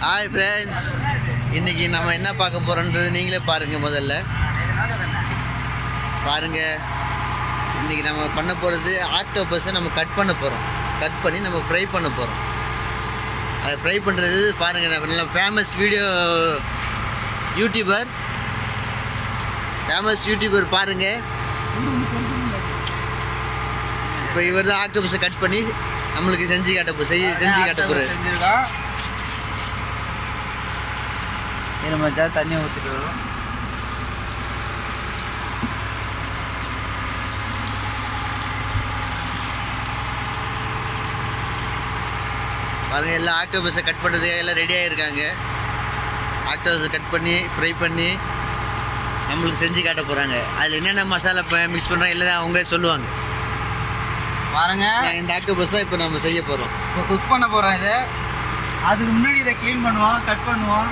Hi friends இன்றைக்கி நம்ம என்ன பார்க்க போகிறோன்றது நீங்களே பாருங்கள் முதல்ல. பாருங்கள் இன்றைக்கி நம்ம பண்ண போகிறது ஆக்டோபஸை நம்ம கட் பண்ண போகிறோம் கட் பண்ணி நம்ம ஃப்ரை பண்ண போகிறோம் அதை ஃப்ரை பண்ணுறது பாருங்கள் நம்ம நல்ல famous video youtuber famous youtuber பாருங்கள் இப்போ இவர் தான் ஆக்டோபஸை கட் பண்ணி நம்மளுக்கு செஞ்சு காட்ட போ செய்ய செஞ்சு காட்ட போகிறாரு செஞ்சிருக்கோம் இது மச்சா தண்ணி ஊற்றிட்டு வரும். பாருங்க எல்லாம் ஆக்டோபஸை கட் பண்ணுறது எல்லாம் ரெடியாக இருக்காங்க ஆக்டோபஸை கட் பண்ணி ஃப்ரை பண்ணி நம்மளுக்கு செஞ்சு காட்ட போகிறாங்க அதில் என்னென்ன மசாலா மிக்ஸ் பண்ணுறாங்க எல்லாம் அவங்களே சொல்லுவாங்க. பாருங்க. இந்த ஆக்டோபஸ் தான் இப்போ நம்ம செய்ய போகிறோம் இப்போ குக் பண்ண போகிறோம் இதை. அதுக்கு முன்னாடி இதை க்ளீன் பண்ணுவோம் கட் பண்ணுவோம்.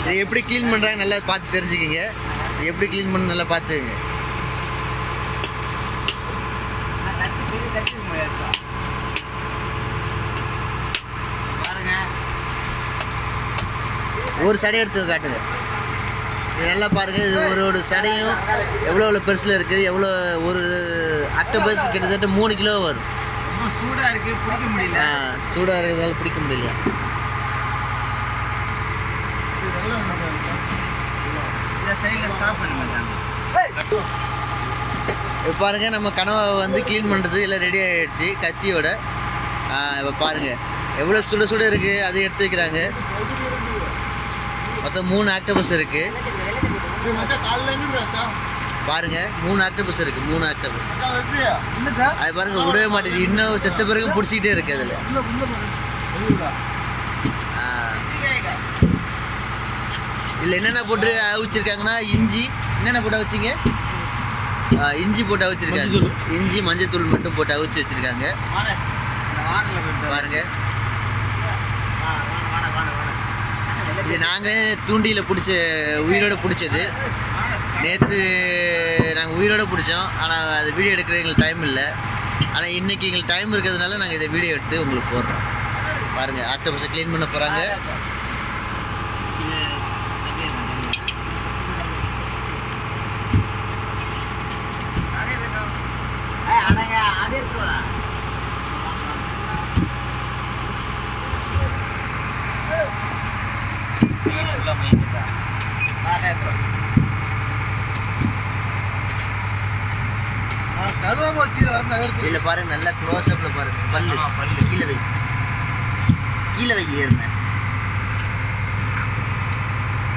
இதை எப்படி க்ளீன் பண்ணுறாங்க நல்லா பார்த்து தெரிஞ்சுக்கிங்க. இது எப்படி க்ளீன் பண்ண நல்லா பார்த்துக்கங்க. பாருங்க. ஒரு சடை எடுத்து காட்டுங்க. இது நல்லா பாருங்க இது ஒரு ஒரு சடையும். எவ்வளோ எவ்வளோ பெருசில் இருக்குது எவ்வளோ ஒரு ஆக்டோபஸ் கிட்டத்தட்ட மூணு கிலோ வரும். சூடாக இருக்குது பிடிக்க முடியல. சூடாக இருக்கிறதால பிடிக்க முடியல. இதை சைடில் ஸ்டாப் பண்ணி மாட்டாங்க இப்போ பாருங்க நம்ம கனவை வந்து க்ளீன் பண்ணுறது எல்லாம் ரெடி ஆகிடுச்சு கத்தியோட. இப்போ பாருங்க. எவ்வளோ சுட சுட இருக்குது அதை எடுத்து வைக்கிறாங்க. மொத்தம் மூணு ஆக்டோபஸ் இருக்குது பாருங்க மூணு ஆக்டோபஸ் இருக்குது மூணு ஆக்டோபஸ் அது பாருங்க விடவே மாட்டேங்குது. இன்னும் செத்த பிறகு பிடிச்சிக்கிட்டே இருக்கு அதில். இதில் என்னென்ன போட்டு அவிச்சிருக்காங்கன்னா இஞ்சி. என்னென்ன போட்டு அவிச்சிங்க? இஞ்சி போட்டு அவிச்சிருக்காங்க. இஞ்சி மஞ்சத்தூள் மட்டும் போட்டு அவிச்சு வச்சிருக்காங்க. பாருங்க. இது நாங்கள் தூண்டியில் பிடிச்ச உயிரோடு பிடிச்சது. நேற்று நாங்கள் உயிரோடு பிடிச்சோம். ஆனால் அது வீடியோ எடுக்கிற எங்களுக்கு டைம் இல்லை. ஆனால் இன்றைக்கி எங்களுக்கு டைம் இருக்கிறதுனால நாங்கள் இதை வீடியோ எடுத்து உங்களுக்கு போடுறோம். பாருங்கள் ஆக்டோபஸை க்ளீன் பண்ண போகிறாங்க இதில் பாருங்க நல்லா க்ளோஸ் அப்பில் பாருங்க. பல்லு. பல்லு. கீழே வை. கீழே வை ஏறுங்க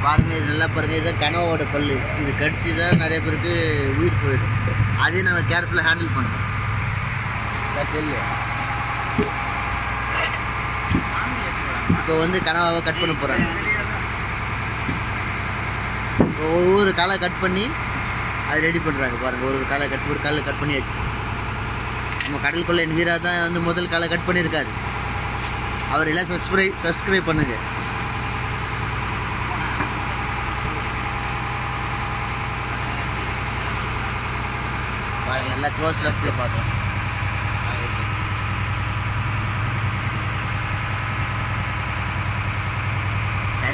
பாருங்க இது நல்லா பாருங்க. இதுதான் கனவோட பல்லு. இது கடிச்சு தான் நிறைய பேருக்கு உயிர் போயிடுச்சு. அதையும் நம்ம கேர்ஃபுல்லாக ஹேண்டில் பண்ணுறோம் செல்லு. இப்போ வந்து கனவாவை கட் பண்ண போகிறாங்க ஒவ்வொரு காலை கட் பண்ணி அது ரெடி பண்ணுறாங்க பாருங்கள் ஒரு ஒரு காலை கட் ஒரு காலை கட் பண்ணியாச்சு. நம்ம கடல் என் வீரா தான் வந்து முதல் காலை கட் பண்ணியிருக்காரு. அவர் எல்லாம் சப்ஸ்கிரைப் சப்ஸ்கிரைப் பண்ணுங்க. பாருங்க நல்லா க்ளோஸ் லெஃப்டில் பார்த்தோம்.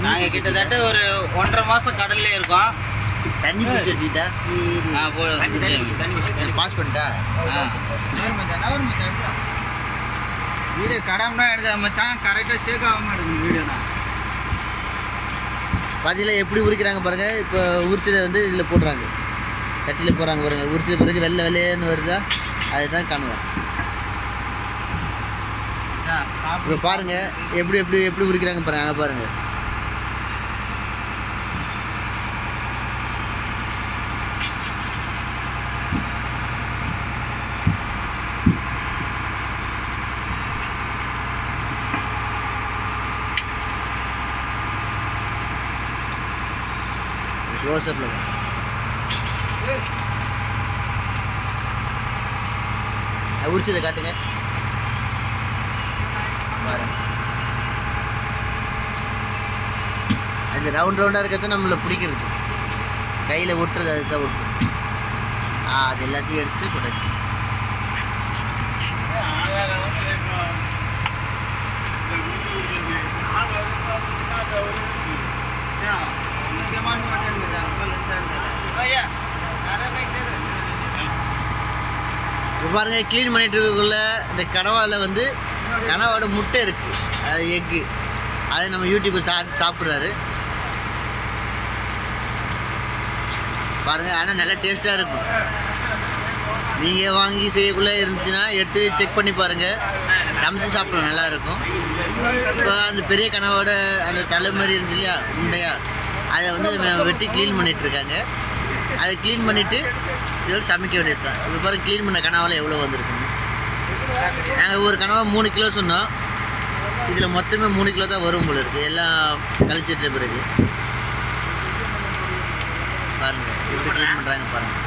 நாங்க கிட்டத்தட்ட ஒரு ஒன்றரை மாசம் கடல்ல இருக்கோம். தண்ணி பிடிச்சி வச்சுக்கிட்டா? ஆ, போ- பாஸ் பண்ணிட்டா? ஆ. வீடியோ கடாமனா எடுத்த மச்சான். கரெக்டாக ஷேக் ஆக மாட்டேங்குது வீடியோனா பாதியில் எப்படி உரிக்கிறாங்க பாருங்க. இப்போ உரிச்சதை வந்து இதில் போடுறாங்க. கட்டியில் போடுறாங்க பாருங்க. உரிச்சது பிறகு வெள்ளை வெள்ளையன்னு வருதா? அதுதான் காணுவோம் இப்போ பாருங்க. எப்படி எப்படி எப்படி உரிக்கிறாங்க பாருங்க. அங்கே பாருங்க. க்ளோஸ்அப்பில் உரிச்சதை காட்டுங்க. அது அந்த ரவுண்ட் ரவுண்டாக இருக்கிறது நம்மளை பிடிக்கிறது. கையில் ஒட்டுறது அதுதான் ஒட்டு. அது எல்லாத்தையும் எடுத்து போட்டாச்சு பாருங்க க்ளீன் பண்ணிட்டு இருக்கக்குள்ள இந்த கனவாவில் வந்து கனவோட முட்டை இருக்கு. அது எக்கு. அதை நம்ம யூடியூப்பில் சா சாப்பிட்றாரு. பாருங்கள் ஆனால் நல்லா டேஸ்ட்டாக இருக்கும். நீங்கள் வாங்கி செய்யக்குள்ளே இருந்துச்சுன்னா எடுத்து செக் பண்ணி பாருங்கள் சமைச்சு சாப்பிடும் நல்லாயிருக்கும் இப்போ அந்த பெரிய கனவோட அந்த தலை மாதிரி இருந்துச்சு இல்லையா உண்டையா அதை வந்து வெட்டி க்ளீன் பண்ணிகிட்ருக்காங்க இருக்காங்க. அதை க்ளீன் பண்ணிவிட்டு இதோட சமைக்க வேண்டியது தான். இப்போ பாருங்க க்ளீன் பண்ண கனவால் எவ்வளோ வந்திருக்குங்க நாங்கள் ஒரு கனவா மூணு கிலோ சொன்னோம். இதில் மொத்தமே மூணு கிலோ தான் வரும் போல இருக்குது எல்லாம் கழிச்சிட்ட பிறகு. பாருங்கள் எப்படி க்ளீன் பண்ணுறாங்க பாருங்கள்